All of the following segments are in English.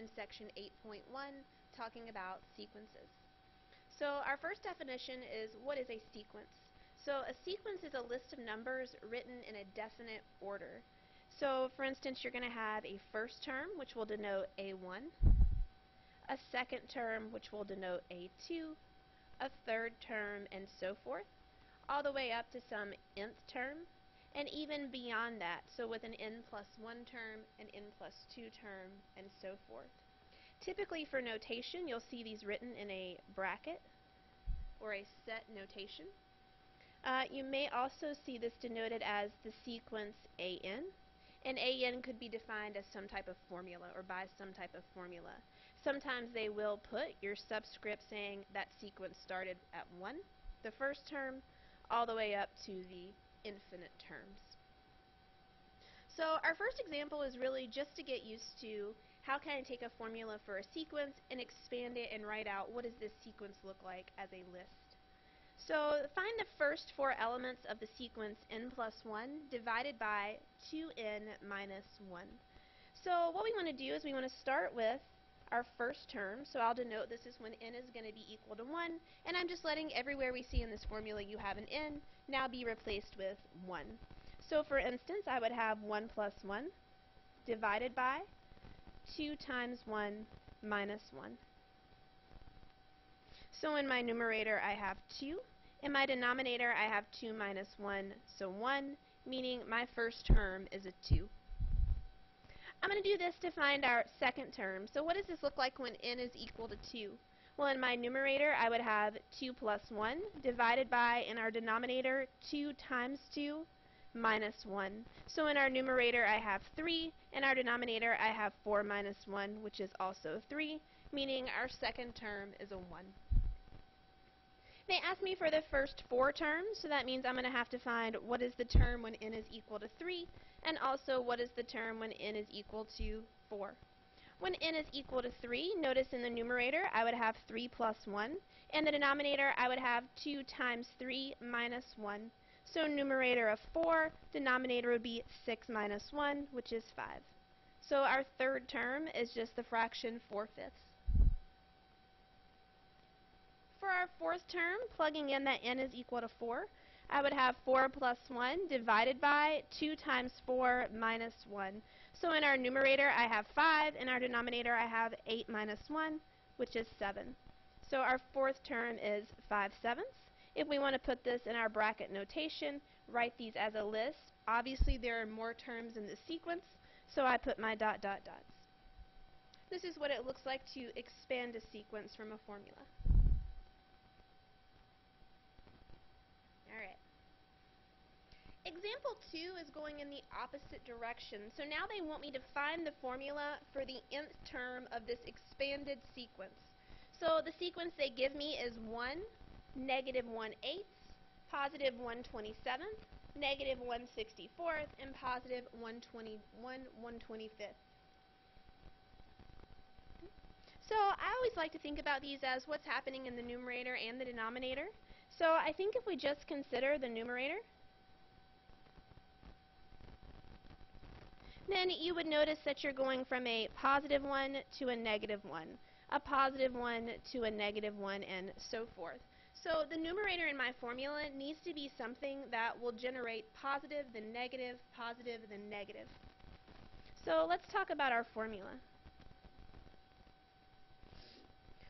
in section 8.1 talking about sequences. So our first definition is what is a sequence? So a sequence is a list of numbers written in a definite order. So for instance, you're going to have a first term, which will denote A1, a second term, which will denote A2, a third term, and so forth, all the way up to some nth term, and even beyond that, so with an n plus 1 term, an n plus 2 term, and so forth. Typically for notation, you'll see these written in a bracket or a set notation. Uh, you may also see this denoted as the sequence AN, and AN could be defined as some type of formula or by some type of formula. Sometimes they will put your subscript saying that sequence started at 1, the first term, all the way up to the infinite terms. So our first example is really just to get used to how can I take a formula for a sequence and expand it and write out what does this sequence look like as a list. So find the first four elements of the sequence n plus 1 divided by 2n minus 1. So what we want to do is we want to start with our first term, so I'll denote this is when n is going to be equal to 1, and I'm just letting everywhere we see in this formula you have an n now be replaced with 1. So for instance, I would have 1 plus 1 divided by 2 times 1 minus 1. So in my numerator I have 2. In my denominator I have 2 minus 1, so 1, meaning my first term is a 2. I'm going to do this to find our second term. So what does this look like when n is equal to 2? Well, in my numerator, I would have 2 plus 1 divided by, in our denominator, 2 times 2 minus 1. So in our numerator, I have 3. In our denominator, I have 4 minus 1, which is also 3, meaning our second term is a 1. They asked me for the first four terms, so that means I'm going to have to find what is the term when n is equal to 3, and also what is the term when n is equal to 4. When n is equal to 3, notice in the numerator I would have 3 plus 1. In the denominator I would have 2 times 3 minus 1. So numerator of 4, denominator would be 6 minus 1, which is 5. So our third term is just the fraction 4 fifths. For our fourth term, plugging in that n is equal to 4, I would have 4 plus 1 divided by 2 times 4 minus 1. So in our numerator, I have 5. In our denominator, I have 8 minus 1, which is 7. So our fourth term is 5 sevenths. If we want to put this in our bracket notation, write these as a list. Obviously, there are more terms in the sequence, so I put my dot dot dots. This is what it looks like to expand a sequence from a formula. Example 2 is going in the opposite direction. So now they want me to find the formula for the nth term of this expanded sequence. So the sequence they give me is 1, negative 1 eighths, positive 1 27th, negative 1 64th, and positive 121 125th. So I always like to think about these as what's happening in the numerator and the denominator. So I think if we just consider the numerator, then you would notice that you're going from a positive 1 to a negative 1, a positive 1 to a negative 1, and so forth. So the numerator in my formula needs to be something that will generate positive, then negative, positive, then negative. So let's talk about our formula.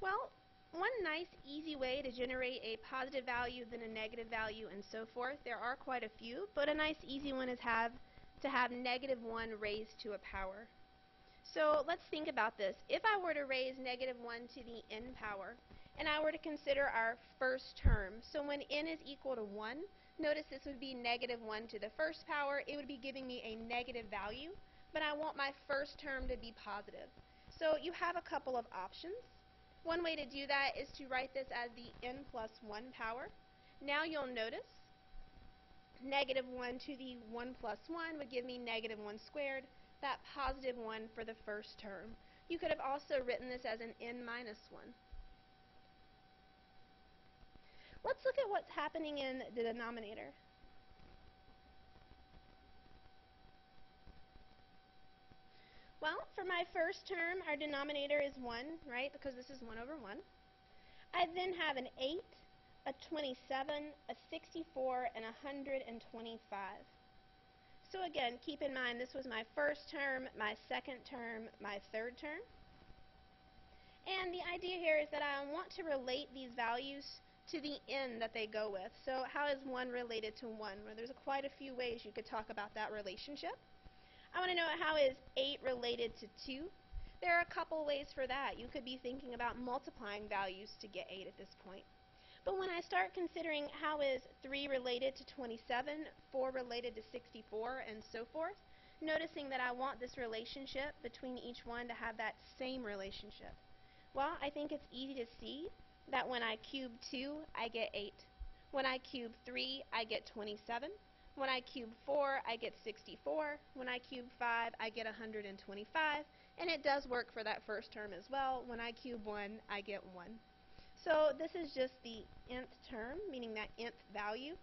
Well, one nice, easy way to generate a positive value, then a negative value, and so forth, there are quite a few, but a nice, easy one is have to have negative 1 raised to a power. So let's think about this. If I were to raise negative 1 to the n power, and I were to consider our first term, so when n is equal to 1, notice this would be negative 1 to the first power. It would be giving me a negative value, but I want my first term to be positive. So you have a couple of options. One way to do that is to write this as the n plus 1 power. Now you'll notice negative 1 to the 1 plus 1 would give me negative 1 squared, that positive 1 for the first term. You could have also written this as an n minus 1. Let's look at what's happening in the denominator. Well, for my first term, our denominator is 1, right, because this is 1 over 1. I then have an 8, a 27, a 64, and a 125. So again, keep in mind this was my first term, my second term, my third term. And the idea here is that I want to relate these values to the n that they go with. So how is 1 related to 1? Well, there's quite a few ways you could talk about that relationship. I want to know how is 8 related to 2? There are a couple ways for that. You could be thinking about multiplying values to get 8 at this point. But when I start considering how is 3 related to 27, 4 related to 64, and so forth, noticing that I want this relationship between each one to have that same relationship. Well, I think it's easy to see that when I cube 2, I get 8. When I cube 3, I get 27. When I cube 4, I get 64. When I cube 5, I get 125. And it does work for that first term as well. When I cube 1, I get 1. So this is just the nth term, meaning that nth value,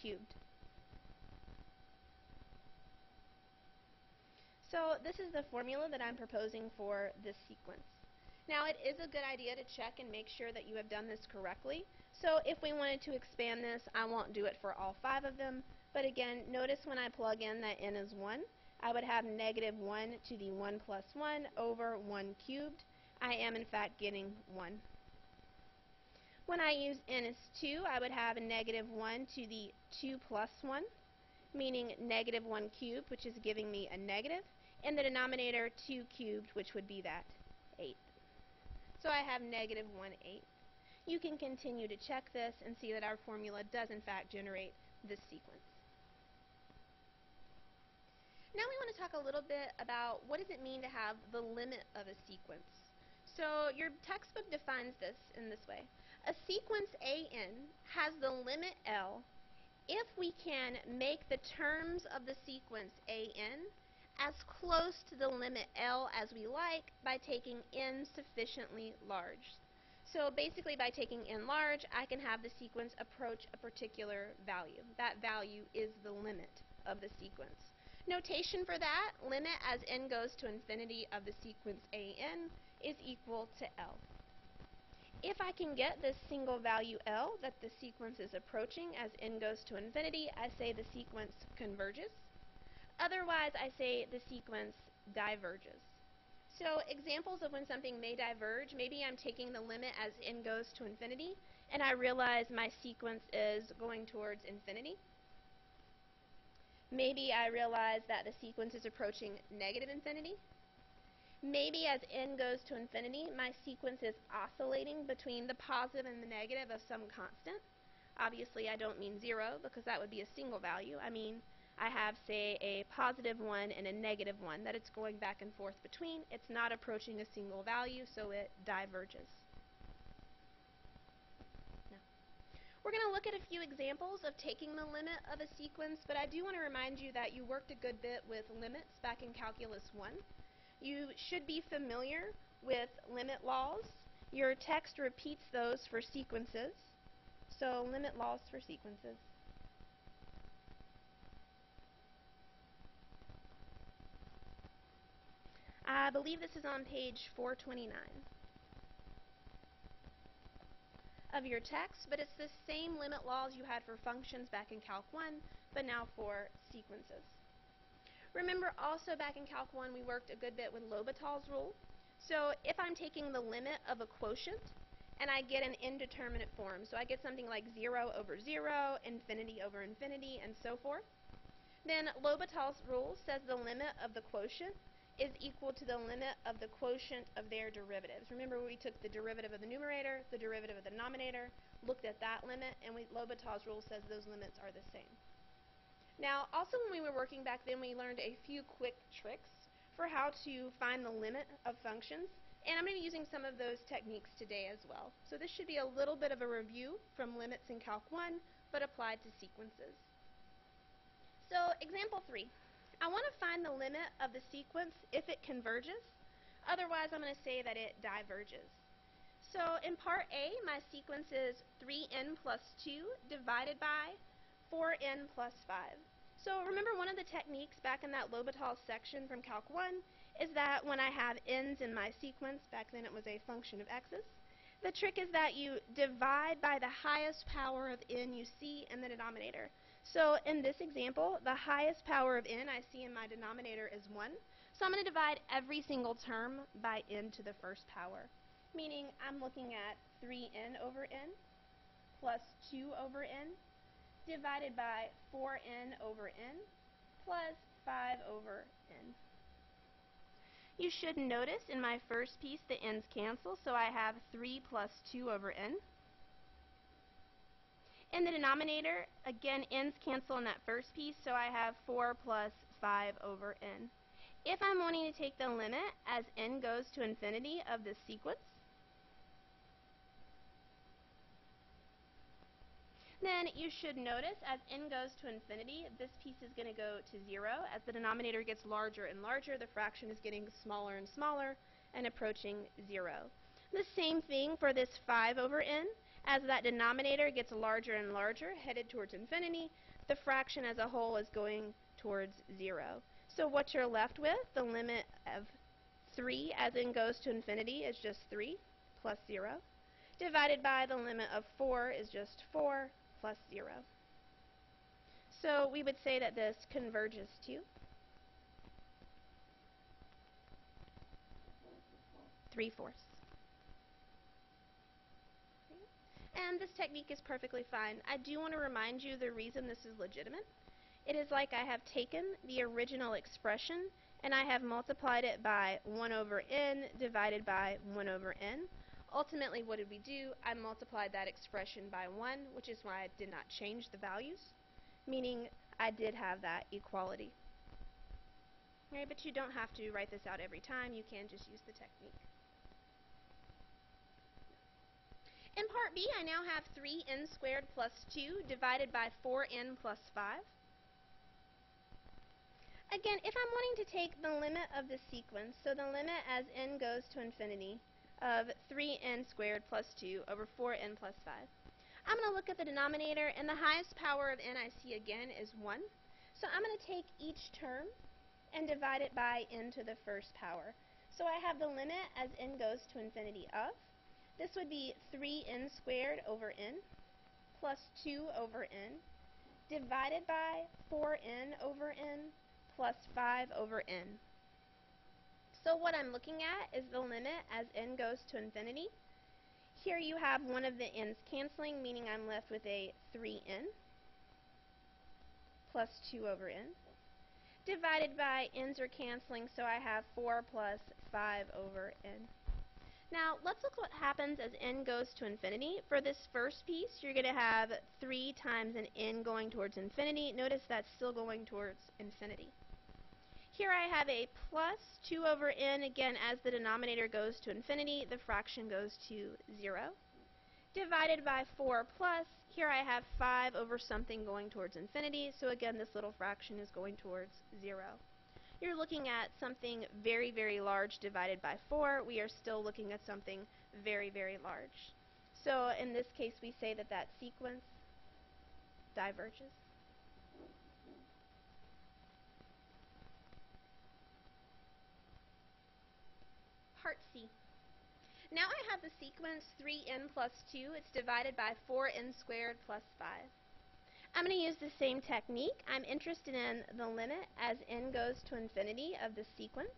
cubed. So this is the formula that I'm proposing for this sequence. Now it is a good idea to check and make sure that you have done this correctly. So if we wanted to expand this, I won't do it for all five of them. But again, notice when I plug in that n is 1, I would have negative 1 to the 1 plus 1 over 1 cubed. I am in fact getting 1. When I use n is 2, I would have a negative 1 to the 2 plus 1, meaning negative 1 cubed, which is giving me a negative, and the denominator 2 cubed, which would be that 8. So I have negative 1 8. You can continue to check this and see that our formula does in fact generate this sequence. Now we want to talk a little bit about what does it mean to have the limit of a sequence. So your textbook defines this in this way. A sequence AN has the limit L if we can make the terms of the sequence AN as close to the limit L as we like by taking n sufficiently large. So basically by taking n large, I can have the sequence approach a particular value. That value is the limit of the sequence. Notation for that, limit as n goes to infinity of the sequence an is equal to L. If I can get this single value L that the sequence is approaching as n goes to infinity, I say the sequence converges. Otherwise, I say the sequence diverges. So examples of when something may diverge, maybe I'm taking the limit as n goes to infinity, and I realize my sequence is going towards infinity. Maybe I realize that the sequence is approaching negative infinity. Maybe as n goes to infinity, my sequence is oscillating between the positive and the negative of some constant. Obviously, I don't mean zero, because that would be a single value. I mean I have, say, a positive 1 and a negative 1 that it's going back and forth between. It's not approaching a single value, so it diverges. We're going to look at a few examples of taking the limit of a sequence, but I do want to remind you that you worked a good bit with limits back in Calculus 1. You should be familiar with limit laws. Your text repeats those for sequences. So limit laws for sequences. I believe this is on page 429 of your text, but it's the same limit laws you had for functions back in Calc 1, but now for sequences. Remember also back in Calc 1 we worked a good bit with L'Hopital's rule. So if I'm taking the limit of a quotient and I get an indeterminate form, so I get something like 0 over 0, infinity over infinity, and so forth, then L'Hopital's rule says the limit of the quotient is equal to the limit of the quotient of their derivatives. Remember we took the derivative of the numerator, the derivative of the denominator, looked at that limit, and we, L'Hopital's rule says those limits are the same. Now, also when we were working back then, we learned a few quick tricks for how to find the limit of functions, and I'm going to be using some of those techniques today as well. So this should be a little bit of a review from limits in Calc 1, but applied to sequences. So example 3. I want to find the limit of the sequence if it converges. Otherwise, I'm going to say that it diverges. So in part A, my sequence is 3n plus 2 divided by 4n plus 5. So remember one of the techniques back in that L'Hopital section from Calc 1 is that when I have n's in my sequence, back then it was a function of x's, the trick is that you divide by the highest power of n you see in the denominator. So in this example, the highest power of n I see in my denominator is 1. So I'm going to divide every single term by n to the first power, meaning I'm looking at 3n over n plus 2 over n divided by 4n over n plus 5 over n. You should notice in my first piece the n's cancel, so I have 3 plus 2 over n. In the denominator, again, n's cancel in that first piece, so I have 4 plus 5 over n. If I'm wanting to take the limit as n goes to infinity of this sequence, Then you should notice as n goes to infinity, this piece is going to go to 0. As the denominator gets larger and larger, the fraction is getting smaller and smaller and approaching 0. The same thing for this 5 over n. As that denominator gets larger and larger, headed towards infinity, the fraction as a whole is going towards 0. So what you're left with, the limit of 3 as n goes to infinity is just 3 plus 0, divided by the limit of 4 is just 4 plus 0. So we would say that this converges to 3 fourths. And this technique is perfectly fine. I do want to remind you the reason this is legitimate. It is like I have taken the original expression and I have multiplied it by 1 over n divided by 1 over n. Ultimately, what did we do? I multiplied that expression by 1, which is why I did not change the values, meaning I did have that equality. Right, but you don't have to write this out every time. You can just use the technique. In part B, I now have 3n squared plus 2 divided by 4n plus 5. Again, if I'm wanting to take the limit of the sequence, so the limit as n goes to infinity, of 3n squared plus 2 over 4n plus 5. I'm going to look at the denominator, and the highest power of n I see again is 1. So I'm going to take each term and divide it by n to the first power. So I have the limit as n goes to infinity of. This would be 3n squared over n plus 2 over n divided by 4n over n plus 5 over n. So what I'm looking at is the limit as n goes to infinity. Here you have one of the n's canceling, meaning I'm left with a 3n plus 2 over n. Divided by n's are canceling, so I have 4 plus 5 over n. Now, let's look what happens as n goes to infinity. For this first piece, you're going to have 3 times an n going towards infinity. Notice that's still going towards infinity. Here I have a plus 2 over n, again, as the denominator goes to infinity, the fraction goes to 0. Divided by 4 plus, here I have 5 over something going towards infinity, so again, this little fraction is going towards 0. You're looking at something very, very large divided by 4. We are still looking at something very, very large. So in this case, we say that that sequence diverges. Part C. Now I have the sequence 3n plus 2. It's divided by 4n squared plus 5. I'm going to use the same technique. I'm interested in the limit as n goes to infinity of the sequence.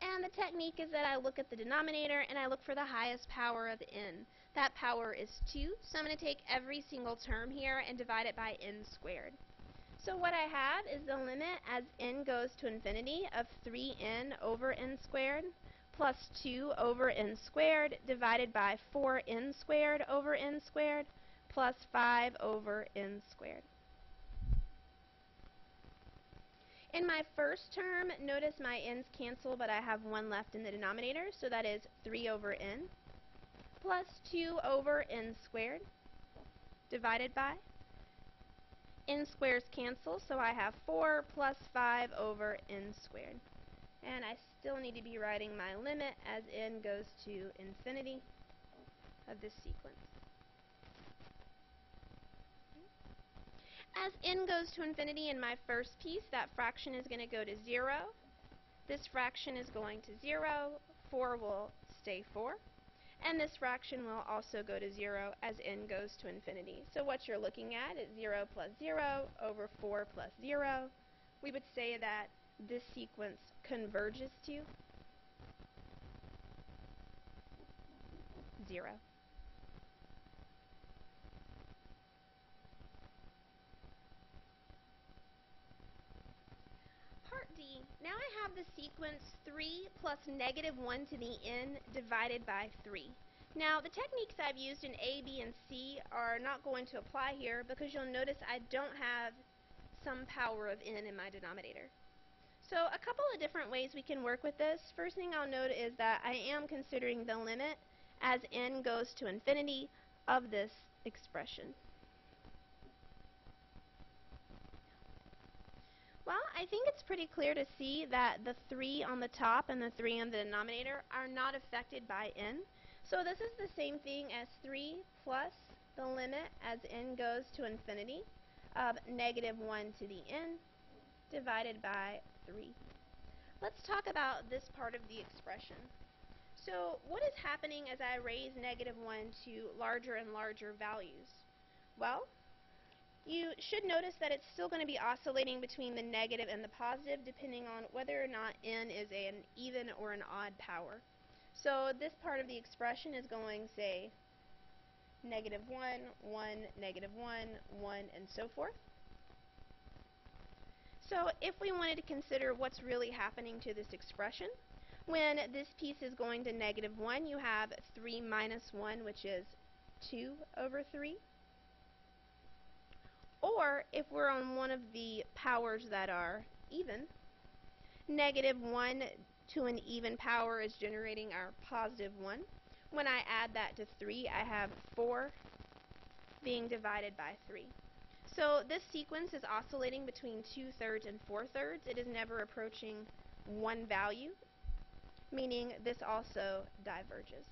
And the technique is that I look at the denominator and I look for the highest power of n. That power is 2, so I'm going to take every single term here and divide it by n squared. So what I have is the limit as n goes to infinity of 3n over n squared plus 2 over n squared divided by 4n squared over n squared plus 5 over n squared. In my first term, notice my n's cancel, but I have 1 left in the denominator, so that is 3 over n plus 2 over n squared divided by n squares cancel, so I have 4 plus 5 over n squared. And I still need to be writing my limit as n goes to infinity of this sequence. As n goes to infinity in my first piece, that fraction is going to go to 0. This fraction is going to 0. 4 will stay 4. And this fraction will also go to 0 as n goes to infinity. So what you're looking at is 0 plus 0 over 4 plus 0. We would say that this sequence converges to 0. Part D. Now I have the sequence 3 plus negative 1 to the n divided by 3. Now the techniques I've used in A, B, and C are not going to apply here because you'll notice I don't have some power of n in my denominator. So a couple of different ways we can work with this. First thing I'll note is that I am considering the limit as n goes to infinity of this expression. Well, I think it's pretty clear to see that the 3 on the top and the 3 on the denominator are not affected by n. So this is the same thing as 3 plus the limit as n goes to infinity of negative 1 to the n divided by 3. Let's talk about this part of the expression. So what is happening as I raise negative 1 to larger and larger values? Well, you should notice that it's still going to be oscillating between the negative and the positive depending on whether or not n is an even or an odd power. So this part of the expression is going, say, negative 1, 1, negative 1, 1, and so forth. So if we wanted to consider what's really happening to this expression, when this piece is going to negative 1, you have 3 minus 1, which is 2 over 3. Or, if we're on one of the powers that are even, negative 1 to an even power is generating our positive 1. When I add that to 3, I have 4 being divided by 3. So this sequence is oscillating between 2 thirds and 4 thirds. It is never approaching one value meaning this also diverges.